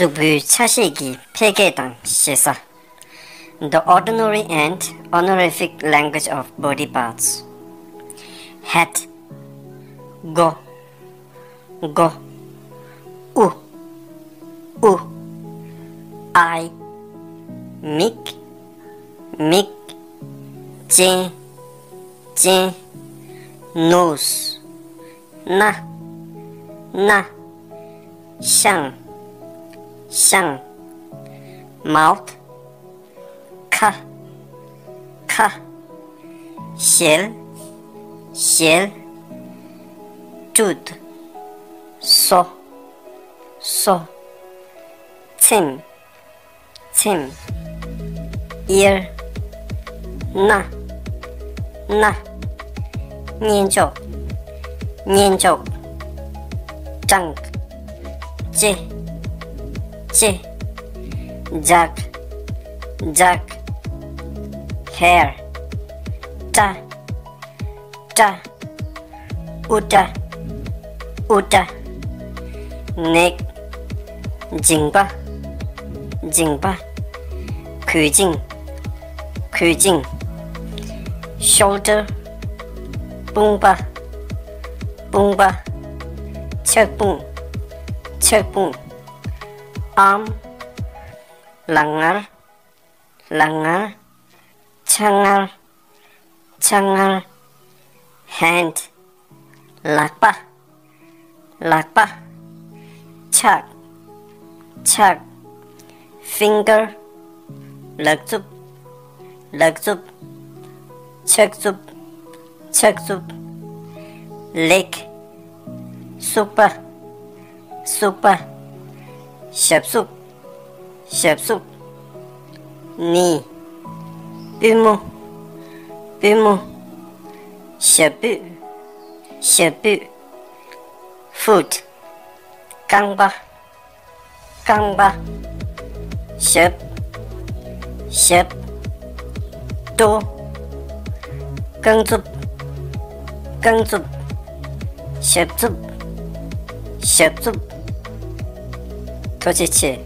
수부 차시기 폐계당 시사 The ordinary and honorific language of body parts Hat Go Go U U I Mic Mic J J Nose Na Na 像 像 mouth 咔咔 shell shell tooth saw saw tim tim ear 那那念咒念咒 trunk j chi duck duck hare ta ta uta uta nek jingpa jingpa kujing kujing shoulder bungpa bungpa chekbung chekbung arm, langar, langar, changar, changar, hand, lakpa, lakpa, chak, chak, finger, lagzup, lagzup, chakzup, chakzup, leg, super, super. ཞབ་སུབ ཞབ་སུབ 니 삐모 삐모 ཞབ་삐 ཞབ་삐 푸트 강바 강바 ཞབ ཞབ 도 강즙 강즙 ཞབ즙 ཞབ즙 도대체